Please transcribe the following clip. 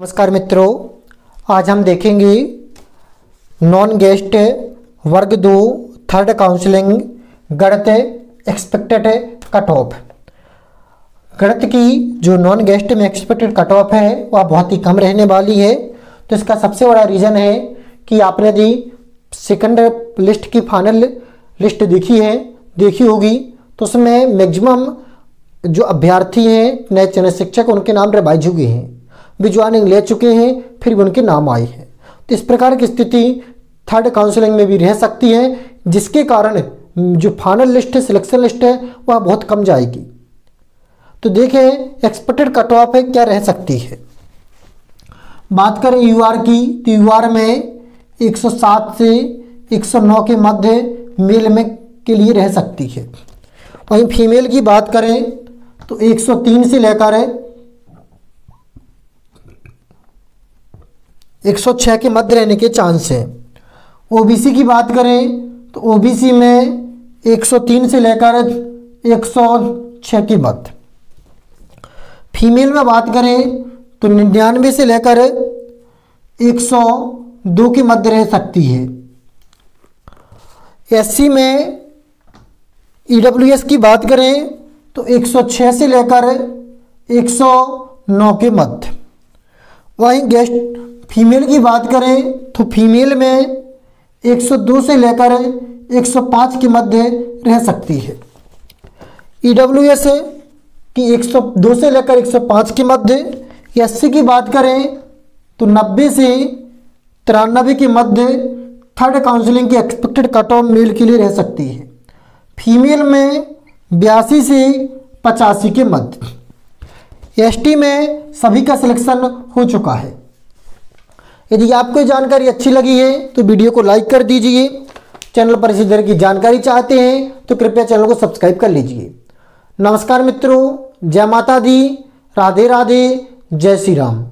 नमस्कार मित्रों, आज हम देखेंगे नॉन गेस्ट वर्ग दो थर्ड काउंसलिंग गणित एक्सपेक्टेड कट ऑफ़ गणित की जो नॉन गेस्ट में एक्सपेक्टेड कट ऑफ़ है, वह बहुत ही कम रहने वाली है। तो इसका सबसे बड़ा रीज़न है कि आपने यदि सेकंड लिस्ट की फाइनल लिस्ट देखी है, देखी होगी तो उसमें मैक्सिमम जो अभ्यर्थी हैं, नए चयनित शिक्षक, उनके नाम रिवाइज हुए हैं। भी ज्वाइनिंग ले चुके हैं, फिर भी उनके नाम आए हैं। तो इस प्रकार की स्थिति थर्ड काउंसलिंग में भी रह सकती है, जिसके कारण जो फाइनल लिस्ट है सिलेक्शन लिस्ट है, वह बहुत कम जाएगी। तो देखें एक्सपेक्टेड कट ऑफ़ है, क्या रह सकती है? बात करें यूआर की तो यूआर में 107 से 109 के मध्य मेल में के लिए रह सकती है। वहीं फीमेल की बात करें तो 103 से लेकर 106 के मध्य रहने के चांस हैं। ओबीसी की बात करें तो ओबीसी में 103 से लेकर 106 के मध्य। फीमेल में बात करें तो निन्यानवे से लेकर 102 के मध्य रह सकती है। एससी में ईडब्ल्यूएस की बात करें तो 106 से लेकर 109 के मध्य। वहीं गेस्ट फीमेल की बात करें तो फीमेल में 102 से लेकर 105 के मध्य रह सकती है। ईडब्ल्यू एस की 102 से लेकर 105 के मध्य एससी की बात करें तो 90 से तिरानबे के मध्य थर्ड काउंसलिंग की एक्सपेक्टेड कट ऑफ़ मेल के लिए रह सकती है। फीमेल में बयासी से पचासी के मध्य। एसटी में सभी का सिलेक्शन हो चुका है। यदि आपको जानकारी अच्छी लगी है तो वीडियो को लाइक कर दीजिए। चैनल पर इसी तरह की जानकारी चाहते हैं तो कृपया चैनल को सब्सक्राइब कर लीजिए। नमस्कार मित्रों, जय माता दी, राधे राधे, जय श्री राम।